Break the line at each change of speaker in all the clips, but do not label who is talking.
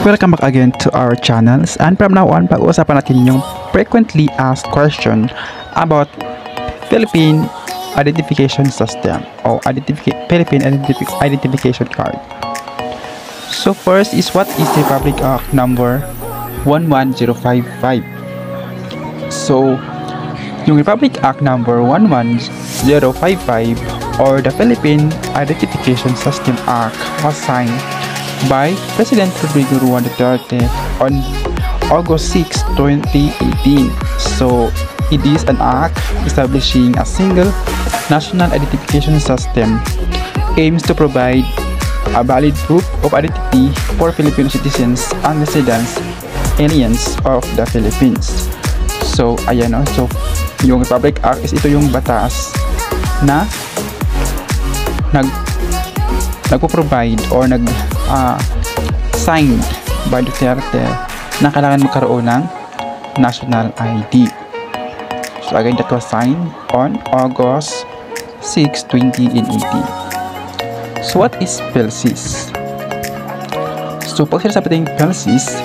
Welcome back again to our channels and from now on pag-uusapan natin yung frequently asked question about Philippine Identification System or identifi- Philippine Identifi- Identification Card. So first is what is the Republic Act number 11055? So yung Republic Act number 11055 or the Philippine Identification System Act was signed by President Rodrigo Roa Duterte on August 6, 2018. So, it is an act establishing a single national identification system aims to provide a valid proof of identity for Filipino citizens and residents aliens of the Philippines. So, ayan o. So, yung Republic Act is ito yung batas na nag nagpo-provide or nag uh, signed by Duterte na kailangan magkaroon ng national ID. So again, that was signed on August 6, 2018. So what is PELSIS? So pag sinasabi natin PELSIS,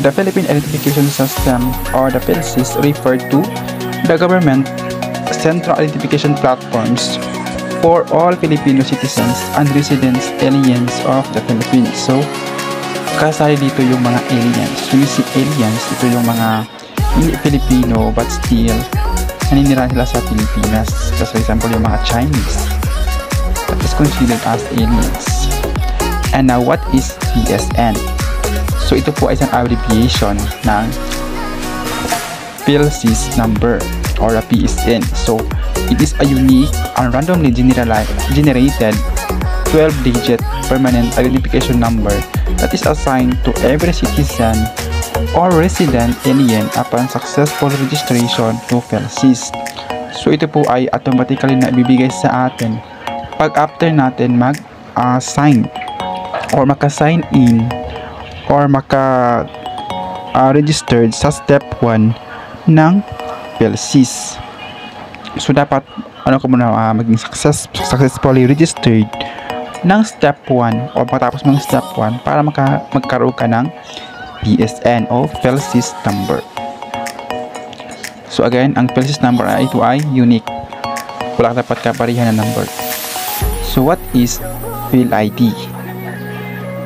the Philippine Identification System or the PELSIS referred to the government central identification platforms for all Filipino citizens and residents aliens of the Philippines. So, kasali dito yung mga aliens. Yung si aliens, ito yung mga hindi Filipino but still naninirahan sila sa Pilipinas. So, for example, yung mga Chinese that is considered as aliens. And now, what is PSN? So, ito po ay isang abbreviation ng PLC's number or a PSN. So, it is a unique and randomly generated 12-digit permanent identification number that is assigned to every citizen or resident alien upon successful registration to PhilSys. So ito po ay automatically na ibibigay sa atin pag after natin mag-sign uh, or maka-sign in or maka-registered uh, sa step 1 ng PhilSys. So dapat ano ka muna uh, maging success, successfully registered ng step 1 o matapos ng step 1 para maka, magkaroon ka ng PSN o PhilSys number. So again, ang PhilSys number ay ito ay unique. Wala dapat kaparihan na number. So what is PhilID?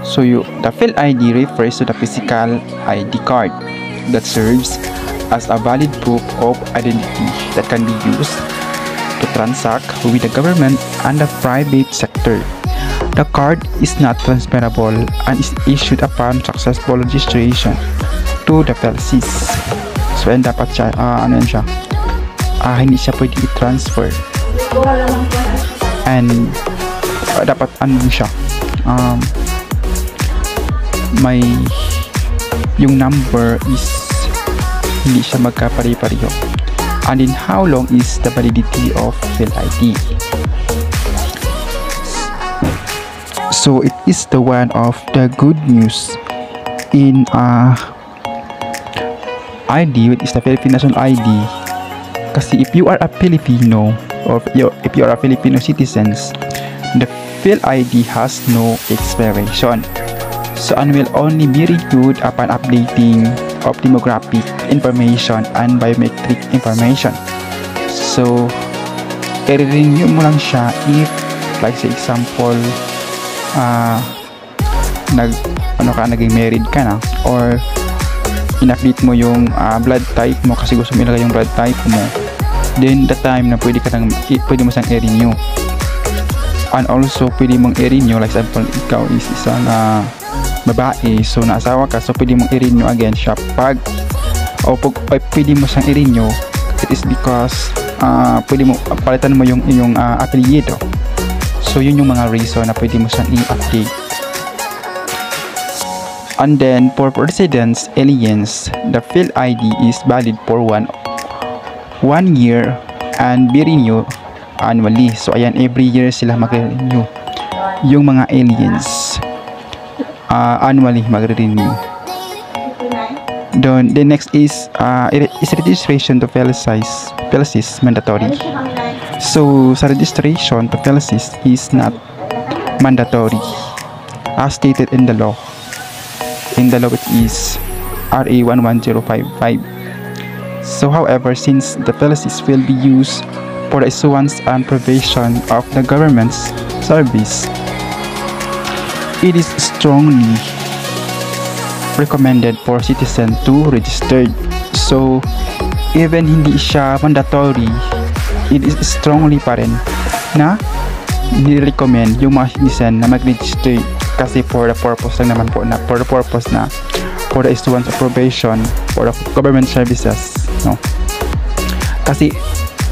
So you, the PhilID refers to the physical ID card that serves as a valid proof of identity that can be used to transact with the government and the private sector. The card is not transferable and is issued upon successful registration to the PLCs. So, yan dapat siya, uh, ano yan siya, uh, hindi siya pwede i-transfer. And, uh, dapat ano siya, um, may, yung number is hindi siya magkapare-pareho. And in how long is the validity of Fill ID? So it is the one of the good news in uh, ID, which is the Philippine National ID. Kasi if you are a Filipino or if you are a Filipino citizens, the Phil ID has no expiration. So and will only be renewed upon updating of demographic information and biometric information. So, i-renew mo lang siya if, like sa example, uh, nag, ano ka, naging married ka na, or in-update mo yung uh, blood type mo kasi gusto mo ilagay yung blood type mo, then the time na pwede ka nang, pwede mo siyang i-renew. And also, pwede mong i-renew, like example, ikaw is isang uh, babae, so naasawa ka, so pwede mong i-renew again siya. Pag o pag, ay, pwede mo siyang i-renew it is because uh, pwede mo palitan mo yung yung uh, apelyido. So yun yung mga reason na pwede mo siyang i-update. And then for residents aliens the field ID is valid for one one year and be renew annually. So ayan every year sila mag-renew yung mga aliens uh, annually magre-renew. Then the next is uh, is registration to Felicis. Felicis mandatory. So sa registration to Felicis is not mandatory as stated in the law. in the law it is RA 11055. So however, since the policies will be used for the issuance and provision of the government's service, it is strongly recommended for citizen to register. So, even hindi siya mandatory, it is strongly pa rin na ni-recommend yung mga citizen na mag-register. Kasi for the purpose lang naman po na for the purpose na for the issuance of probation for the government services no? Kasi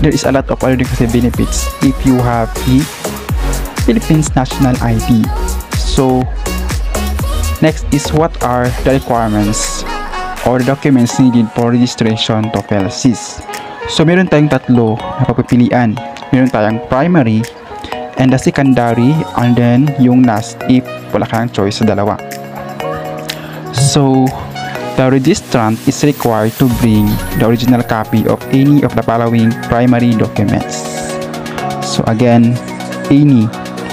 there is a lot of kasi benefits if you have the Philippines national ID so next is what are the requirements or documents needed for registration to PLCs so meron tayong tatlo na papipilian meron tayong primary and the secondary and then yung last if wala kang choice sa dalawa so the registrant is required to bring the original copy of any of the following primary documents. So again, any,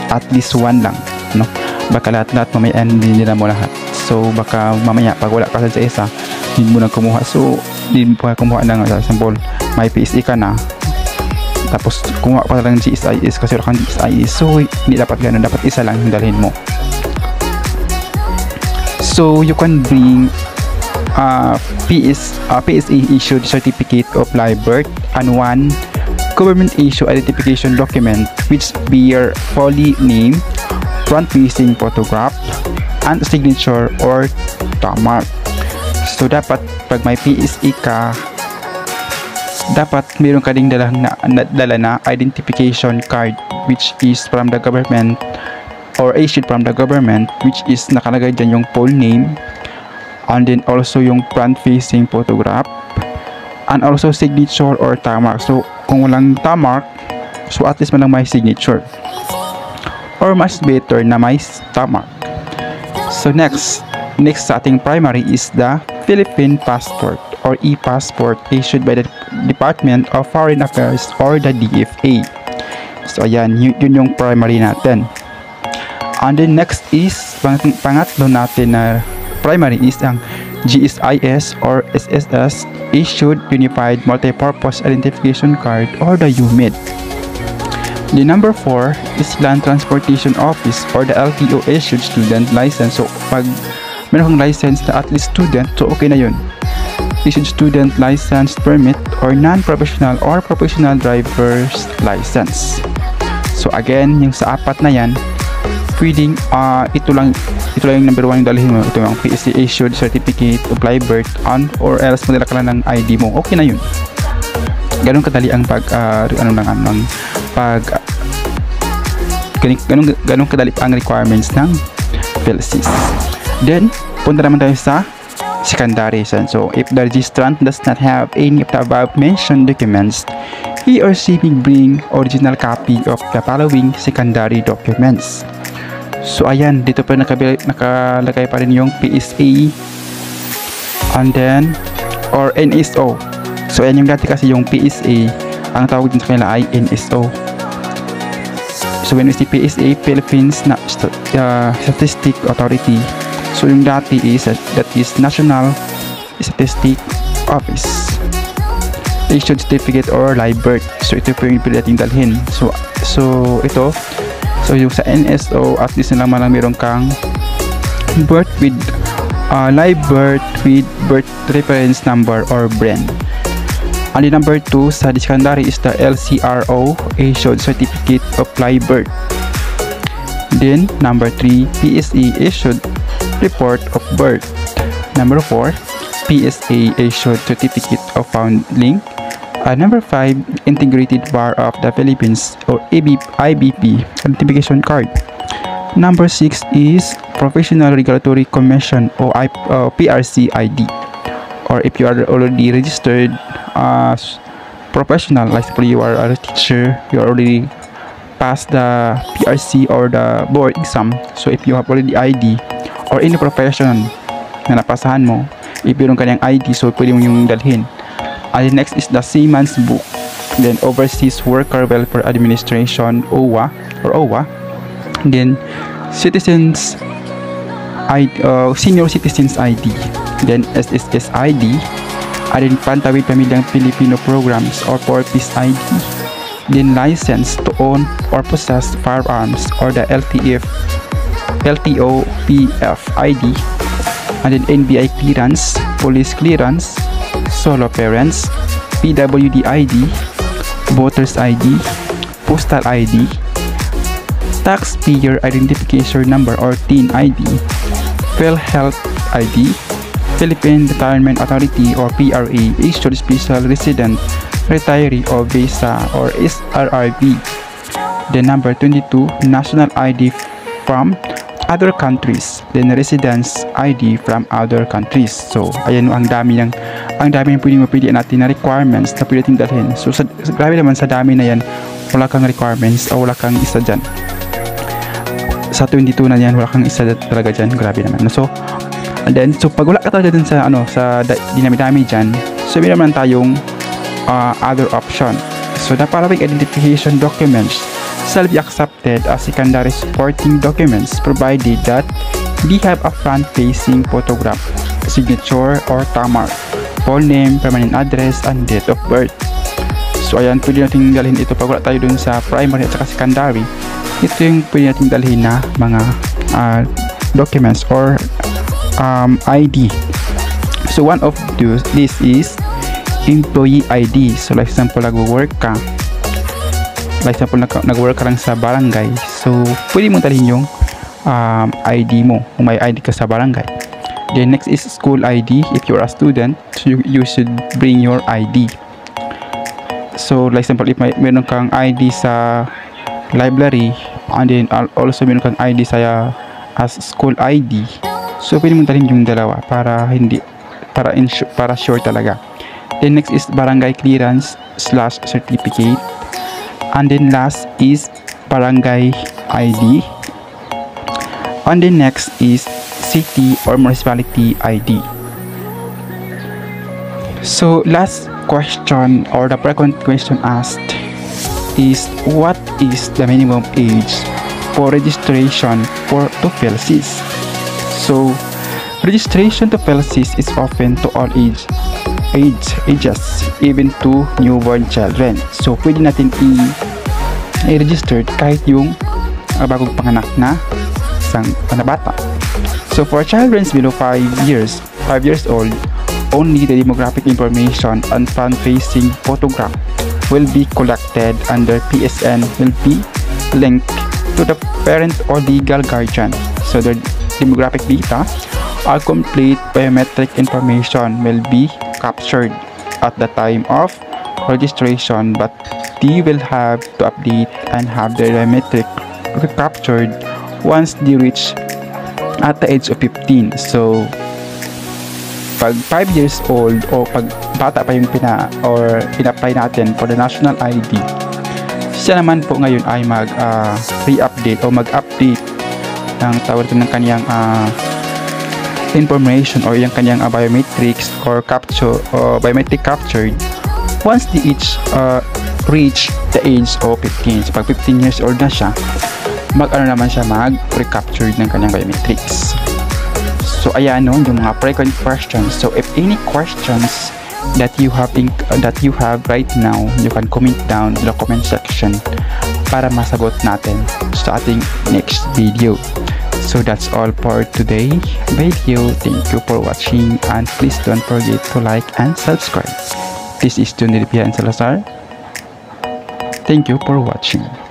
at least one lang. No? Baka lahat-lahat mamaya hindi nila mo lahat. So baka mamaya pag wala ka sa isa, hindi mo na kumuha. So hindi mo pa kumuha ng sa example, may PSE ka na, tapos kumuha pa lang ng GSIS kasi wala kang GSIS. So hindi dapat ganun, dapat isa lang yung dalhin mo. So you can bring uh, PS, uh, PSA issued certificate of live birth and one government issue identification document which bear fully name, front facing photograph, and signature or mark. So dapat pag may PSA ka dapat meron ka ding dalang na, na, dala na identification card which is from the government or issued from the government which is nakalagay dyan yung full name and then also yung front facing photograph and also signature or tamark so kung walang tamark so at least man lang may signature or mas better na may tamark so next next sa ating primary is the Philippine passport or e-passport issued by the Department of Foreign Affairs or the DFA so ayan yun, yun yung primary natin. And then next is pang pangatlo natin na primary is ang GSIS or SSS Issued Unified Multipurpose Identification Card or the UMID. The number 4 is Land Transportation Office or the LTO issued student license. So pag meron kang license na at least student, so okay na yun. Issued student license permit or non-professional or professional driver's license. So again, yung sa apat na yan, pwedeng uh, ito lang ito lang yung number 1 yung dalhin mo ito yung PSC issued certificate live birth on or else madala ka lang ng ID mo okay na yun ganun kadali ang pag uh, ano lang ang pag uh, ganun, ganun kadali ang requirements ng PLCs then punta naman tayo sa secondary so if the registrant does not have any of the above mentioned documents he or she may bring original copy of the following secondary documents So ayan, dito pa nakalagay pa rin yung PSA and then or NSO. So ayan yung dati kasi yung PSA, ang tawag din sa kanila ay NSO. So when we see PSA, Philippines na, uh, Statistic Authority. So yung dati is uh, that is National Statistic Office. Issued certificate or live birth. So ito po yung pili natin dalhin. So so ito So yung sa NSO at least na naman lang meron kang birth with uh, live birth with birth reference number or brand. And the number 2 sa secondary is the LCRO issued certificate of live birth. Then number 3 PSE issued report of birth. Number 4 PSA issued certificate of foundling Uh, number 5, Integrated Bar of the Philippines or ABP, IBP Identification Card. Number 6 is Professional Regulatory Commission or I, uh, PRC ID. Or if you are already registered as professional, like for you are a teacher, you already passed the PRC or the board exam. So if you have already ID or any profession na napasahan mo, if meron ka ID, so pwede mo yung dalhin. And next is the Seaman's Book. Then Overseas Worker Welfare Administration, OWA, or OWA. Then Citizens I, uh, Senior Citizens ID, then SSS ID, Pantawid Pamilyang Filipino Programs or Porpis ID, then license to own or possess firearms or the LTF LTO PF ID and then NBI clearance, police clearance, solo parents, PWD ID, voters ID, postal ID, taxpayer identification number or TIN ID, PhilHealth ID, Philippine Retirement Authority or PRA issued special resident retiree or visa or SRRB. The number 22 national ID from other countries then residence ID from other countries. So ayan ang dami ng ang dami ng pwedeng mapilian natin na requirements na pwede natin dalhin. So sa, grabe naman sa dami na yan wala kang requirements o wala kang isa dyan. Sa 22 na yan wala kang isa talaga dyan. Grabe naman. So and then so pag wala ka talaga dun sa ano sa dinami-dami dyan so meron naman tayong uh, other option so the following identification documents shall be accepted as secondary supporting documents provided that they have a front-facing photograph, signature or tamar, full name, permanent address, and date of birth. So ayan, pwede natin dalhin ito pag wala tayo dun sa primary at saka secondary. Ito yung pwede natin dalhin na mga uh, documents or um, ID. So one of those, this is employee ID. So like example, nag-work ka, like example nag, nag-work ka lang sa barangay. So pwede mong talhin yung um, ID mo kung may ID ka sa barangay. Then next is school ID if you're a student so you, you should bring your ID so like example if may meron kang ID sa library and then also meron kang ID sa uh, as school ID so pwede mong talhin yung dalawa para hindi para insure, para sure talaga. Then next is barangay clearance slash certificate. And then last is barangay ID and then next is city or municipality ID so last question or the second question asked is what is the minimum age for registration for to PhilSys so registration to PhilSys is open to all age age ages even to newborn children. So pwede natin i-register kahit yung uh, bagong panganak na isang panabata. So for children below 5 years 5 years old only the demographic information and front facing photograph will be collected under PSN will be linked to the parent or legal guardian. So the demographic data are complete biometric information will be captured at the time of registration but they will have to update and have their biometric captured once they reach at the age of 15 so pag 5 years old o pag bata pa yung pina or in-apply natin for the national ID siya naman po ngayon ay mag uh, re-update o mag-update ng tawag ng kanyang uh, information or yung kanyang uh, biometrics or capture or biometric captured once they each uh, reach the age of 15 so pag 15 years old na siya mag ano naman siya mag recaptured ng kanyang biometrics. So ayan no yung mga frequent questions. So if any questions that you have in, uh, that you have right now you can comment down in the comment section para masagot natin sa ating next video So that's all for today video. Thank you for watching and please don't forget to like and subscribe. This is Junir Pian Salazar. Thank you for watching.